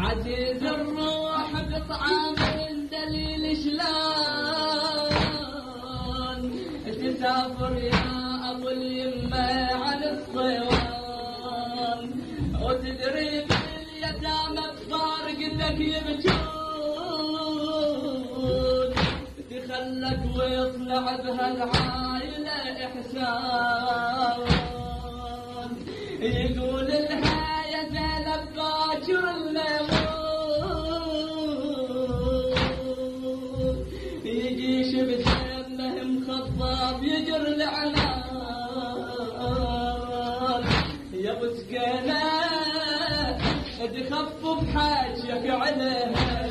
عزيز الروح بطعام الدليل شلون؟ تسافر يا أبو اليمة عن الصيوان وتدري باليتامى بفارقتك يبكون تخلك ويصنع بهالعائله إحسان. يقول لها يا سكينه تخفف حاجك عليها